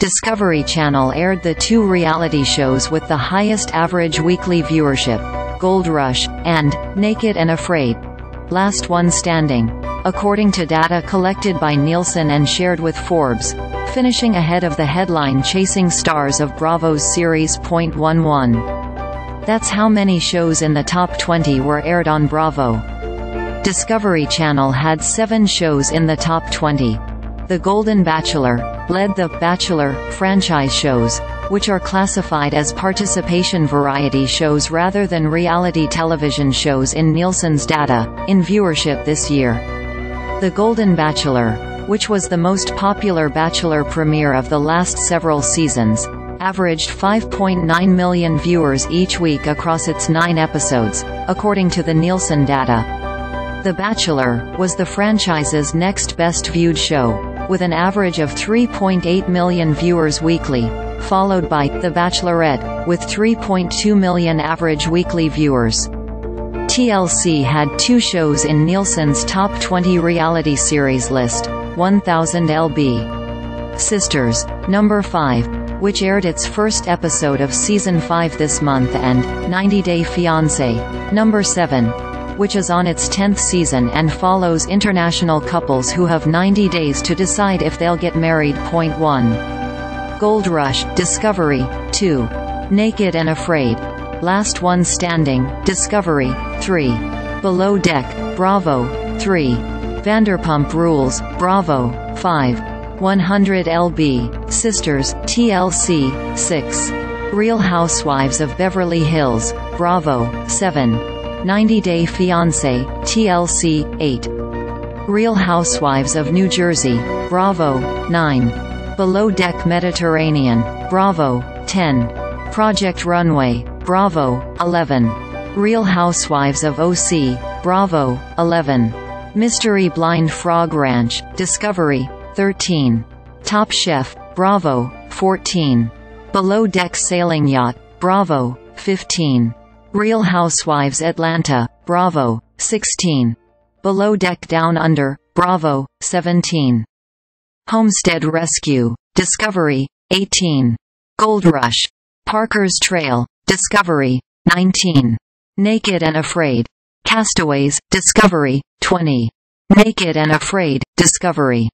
Discovery Channel aired the two reality shows with the highest average weekly viewership, Gold Rush, and Naked and Afraid. Last one standing. According to data collected by Nielsen and shared with Forbes, finishing ahead of the headline Chasing Stars of Bravo's Series Point One One. That's how many shows in the top 20 were aired on Bravo. Discovery Channel had seven shows in the top 20. The Golden Bachelor, led the Bachelor franchise shows, which are classified as participation variety shows rather than reality television shows in Nielsen's data, in viewership this year. The Golden Bachelor, which was the most popular Bachelor premiere of the last several seasons, averaged 5.9 million viewers each week across its nine episodes, according to the Nielsen data. The Bachelor, was the franchise's next best viewed show, with an average of 3.8 million viewers weekly, followed by The Bachelorette, with 3.2 million average weekly viewers. TLC had two shows in Nielsen's top 20 reality series list, 1000 LB. Sisters, number 5, which aired its first episode of season 5 this month and 90 Day Fiancé, number 7, which is on its 10th season and follows international couples who have 90 days to decide if they'll get married. Point 1. Gold Rush, Discovery, 2. Naked and Afraid. Last One Standing, Discovery, 3. Below Deck, Bravo, 3. Vanderpump Rules, Bravo, 5. 100 LB, Sisters, TLC, 6. Real Housewives of Beverly Hills, Bravo, 7. 90 Day Fiancé, TLC, 8. Real Housewives of New Jersey, Bravo, 9. Below Deck Mediterranean, Bravo, 10. Project Runway, Bravo, 11. Real Housewives of OC, Bravo, 11. Mystery Blind Frog Ranch, Discovery, 13. Top Chef, Bravo, 14. Below Deck Sailing Yacht, Bravo, 15. Real Housewives Atlanta, Bravo, 16. Below Deck Down Under, Bravo, 17. Homestead Rescue, Discovery, 18. Gold Rush. Parker's Trail, Discovery, 19. Naked and Afraid. Castaways, Discovery, 20. Naked and Afraid, Discovery.